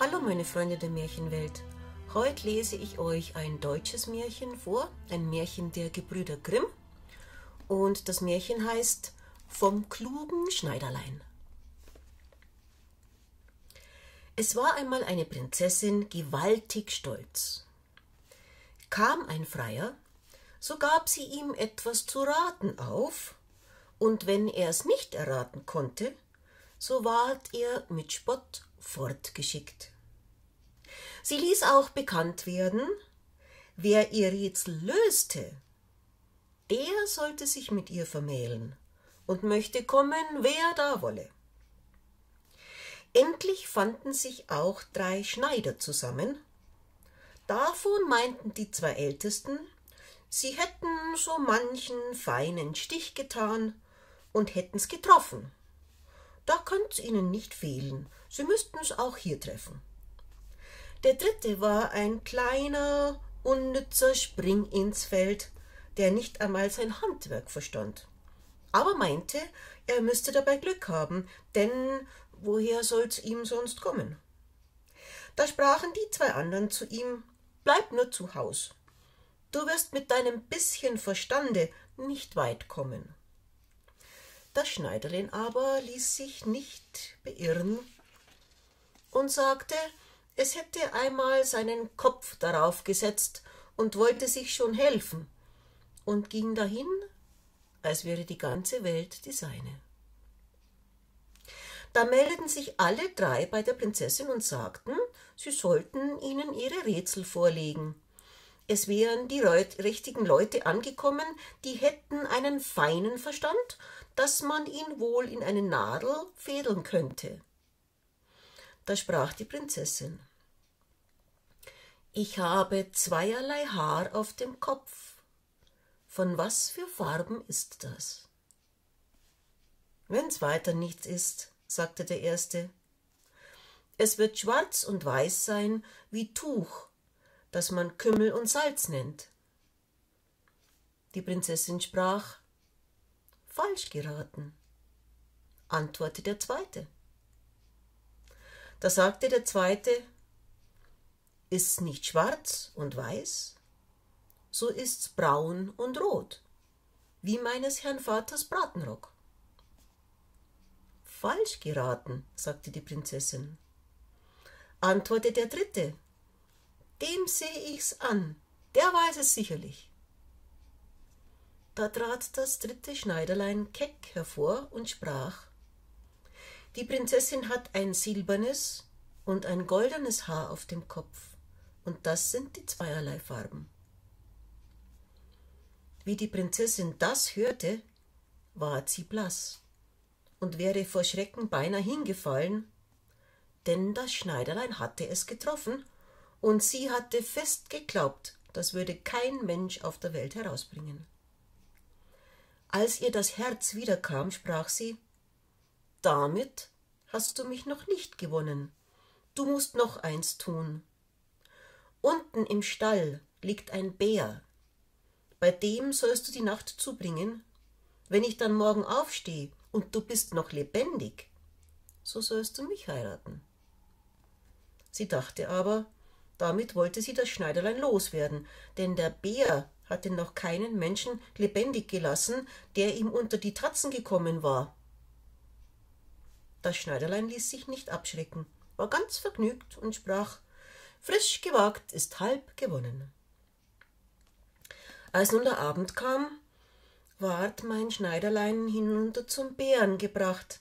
Hallo meine Freunde der Märchenwelt. Heute lese ich euch ein deutsches Märchen vor, ein Märchen der Gebrüder Grimm. Und das Märchen heißt Vom klugen Schneiderlein. Es war einmal eine Prinzessin gewaltig stolz. Kam ein Freier, so gab sie ihm etwas zu raten auf, und wenn er es nicht erraten konnte, so ward er mit Spott fortgeschickt. Sie ließ auch bekannt werden, wer ihr Rätsel löste, der sollte sich mit ihr vermählen und möchte kommen, wer da wolle. Endlich fanden sich auch drei Schneider zusammen. Davon meinten die zwei Ältesten, sie hätten so manchen feinen Stich getan und hätten's getroffen. Da kann's ihnen nicht fehlen, sie müssten's auch hier treffen. Der dritte war ein kleiner, unnützer Spring ins Feld, der nicht einmal sein Handwerk verstand, aber meinte, er müsste dabei Glück haben, denn woher soll's ihm sonst kommen? Da sprachen die zwei anderen zu ihm, bleib nur zu Haus. Du wirst mit deinem bisschen Verstande nicht weit kommen. Das Schneiderlein aber ließ sich nicht beirren und sagte, es hätte einmal seinen Kopf darauf gesetzt und wollte sich schon helfen und ging dahin, als wäre die ganze Welt die seine. Da meldeten sich alle drei bei der Prinzessin und sagten, sie sollten ihnen ihre Rätsel vorlegen. Es wären die richtigen Leute angekommen, die hätten einen feinen Verstand, dass man ihn wohl in eine Nadel fädeln könnte. Da sprach die Prinzessin Ich habe zweierlei Haar auf dem Kopf. Von was für Farben ist das? Wenn's weiter nichts ist, sagte der Erste. Es wird schwarz und weiß sein wie Tuch, das man Kümmel und Salz nennt. Die Prinzessin sprach Falsch geraten, antwortete der Zweite. Da sagte der Zweite Ist's nicht schwarz und weiß, so ist's braun und rot, wie meines Herrn Vaters Bratenrock. Falsch geraten, sagte die Prinzessin. Antwortete der Dritte. Dem sehe ich's an, der weiß es sicherlich. Da trat das dritte Schneiderlein keck hervor und sprach Die Prinzessin hat ein silbernes und ein goldenes Haar auf dem Kopf, und das sind die zweierlei Farben. Wie die Prinzessin das hörte, ward sie blass und wäre vor Schrecken beinahe hingefallen, denn das Schneiderlein hatte es getroffen, und sie hatte fest geglaubt, das würde kein Mensch auf der Welt herausbringen. Als ihr das Herz wiederkam, sprach sie Damit hast du mich noch nicht gewonnen, du musst noch eins tun. Unten im Stall liegt ein Bär, bei dem sollst du die Nacht zubringen. Wenn ich dann morgen aufstehe und du bist noch lebendig, so sollst du mich heiraten. Sie dachte aber, damit wollte sie das Schneiderlein loswerden, denn der Bär hatte noch keinen Menschen lebendig gelassen, der ihm unter die Tatzen gekommen war. Das Schneiderlein ließ sich nicht abschrecken, war ganz vergnügt und sprach Frisch gewagt ist halb gewonnen. Als nun der Abend kam, ward mein Schneiderlein hinunter zum Bären gebracht.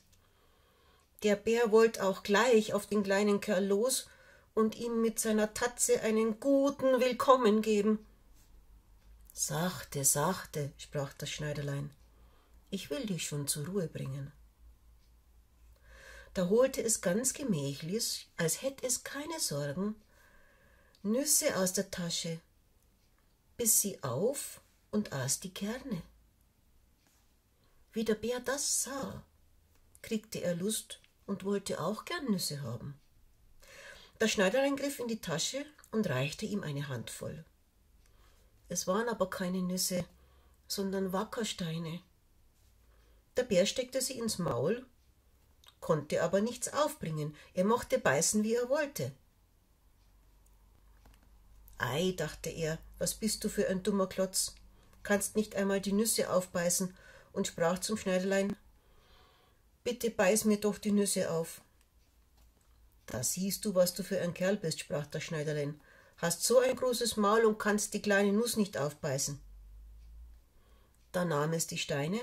Der Bär wollt auch gleich auf den kleinen Kerl los und ihm mit seiner Tatze einen guten Willkommen geben. Sachte, sachte, sprach das Schneiderlein, ich will dich schon zur Ruhe bringen. Da holte es ganz gemächlich, als hätt es keine Sorgen, Nüsse aus der Tasche, biss sie auf und aß die Kerne. Wie der Bär das sah, kriegte er Lust und wollte auch gern Nüsse haben. Der Schneiderlein griff in die Tasche und reichte ihm eine Handvoll. Es waren aber keine Nüsse, sondern Wackersteine. Der Bär steckte sie ins Maul, konnte aber nichts aufbringen, er mochte beißen, wie er wollte, Ei, dachte er, was bist du für ein dummer Klotz? Kannst nicht einmal die Nüsse aufbeißen und sprach zum Schneiderlein Bitte beiß mir doch die Nüsse auf. Da siehst du, was du für ein Kerl bist, sprach das Schneiderlein. Hast so ein großes Maul und kannst die kleine Nuss nicht aufbeißen. Da nahm es die Steine,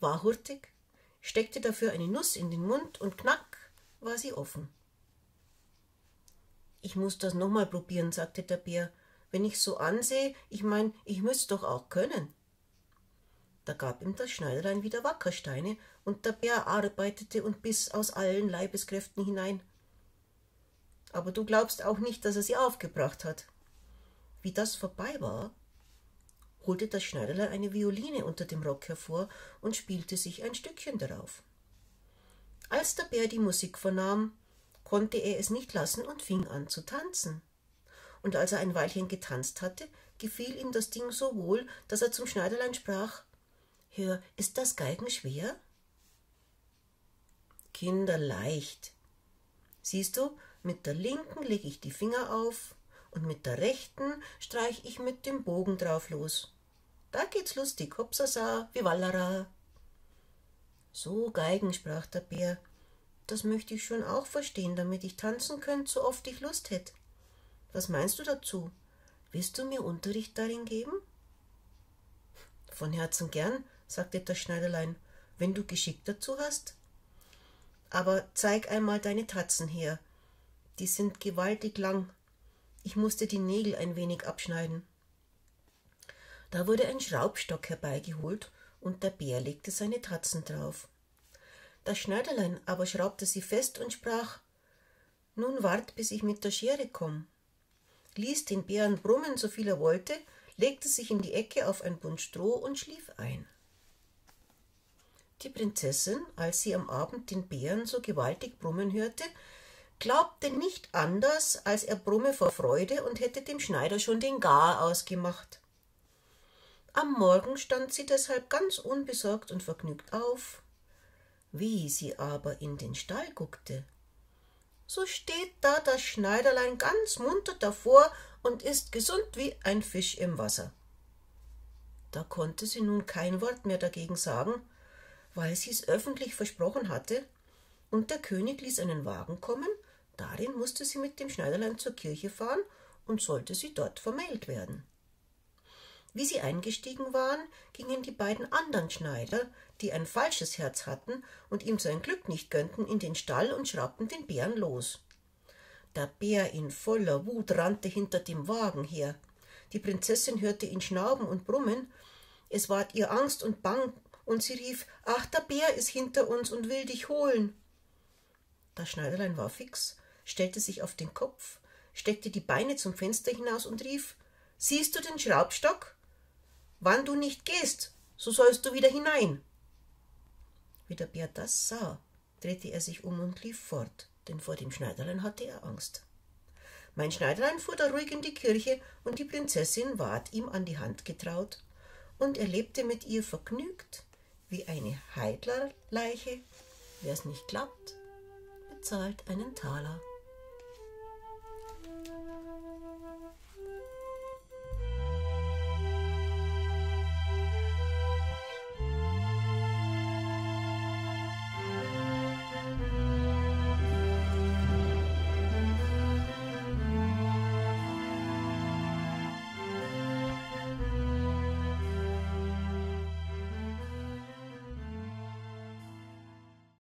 war hurtig, steckte dafür eine Nuss in den Mund und knack war sie offen. Ich muss das nochmal probieren, sagte der Bär. Wenn ich so ansehe, ich mein, ich müsst doch auch können. Da gab ihm das Schneiderlein wieder Wackersteine, und der Bär arbeitete und biss aus allen Leibeskräften hinein. Aber du glaubst auch nicht, dass er sie aufgebracht hat. Wie das vorbei war, holte das Schneiderlein eine Violine unter dem Rock hervor und spielte sich ein Stückchen darauf. Als der Bär die Musik vernahm, konnte er es nicht lassen und fing an zu tanzen. Und als er ein Weilchen getanzt hatte, gefiel ihm das Ding so wohl, dass er zum Schneiderlein sprach Hör, ist das Geigen schwer? Kinderleicht. Siehst du, mit der linken leg ich die Finger auf und mit der rechten streich ich mit dem Bogen drauf los. Da geht's lustig, hopsasa, wie Wallara. So Geigen, sprach der Bär, das möchte ich schon auch verstehen, damit ich tanzen könnte, so oft ich Lust hätt. Was meinst du dazu? Willst du mir Unterricht darin geben? Von Herzen gern, sagte das Schneiderlein, wenn du Geschick dazu hast. Aber zeig einmal deine Tatzen her. Die sind gewaltig lang. Ich musste die Nägel ein wenig abschneiden. Da wurde ein Schraubstock herbeigeholt und der Bär legte seine Tatzen drauf. Das Schneiderlein aber schraubte sie fest und sprach Nun wart, bis ich mit der Schere komm. Ließ den Bären brummen, so viel er wollte, legte sich in die Ecke auf ein Bund Stroh und schlief ein. Die Prinzessin, als sie am Abend den Bären so gewaltig brummen hörte, glaubte nicht anders, als er brumme vor Freude und hätte dem Schneider schon den Gar ausgemacht. Am Morgen stand sie deshalb ganz unbesorgt und vergnügt auf. Wie sie aber in den Stall guckte, so steht da das Schneiderlein ganz munter davor und ist gesund wie ein Fisch im Wasser. Da konnte sie nun kein Wort mehr dagegen sagen, weil sie es öffentlich versprochen hatte, und der König ließ einen Wagen kommen, darin musste sie mit dem Schneiderlein zur Kirche fahren und sollte sie dort vermählt werden. Wie sie eingestiegen waren, gingen die beiden anderen Schneider, die ein falsches Herz hatten und ihm sein Glück nicht gönnten, in den Stall und schraubten den Bären los. Der Bär in voller Wut rannte hinter dem Wagen her. Die Prinzessin hörte ihn schnauben und brummen. Es ward ihr Angst und Bang und sie rief Ach, der Bär ist hinter uns und will dich holen. Das Schneiderlein war fix, stellte sich auf den Kopf, steckte die Beine zum Fenster hinaus und rief Siehst du den Schraubstock? Wann du nicht gehst, so sollst du wieder hinein. Wie der Bär das sah, drehte er sich um und lief fort, denn vor dem Schneiderlein hatte er Angst. Mein Schneiderlein fuhr da ruhig in die Kirche, und die Prinzessin ward ihm an die Hand getraut, und er lebte mit ihr vergnügt wie eine Heidlerleiche. Wer's nicht klappt, bezahlt einen Taler.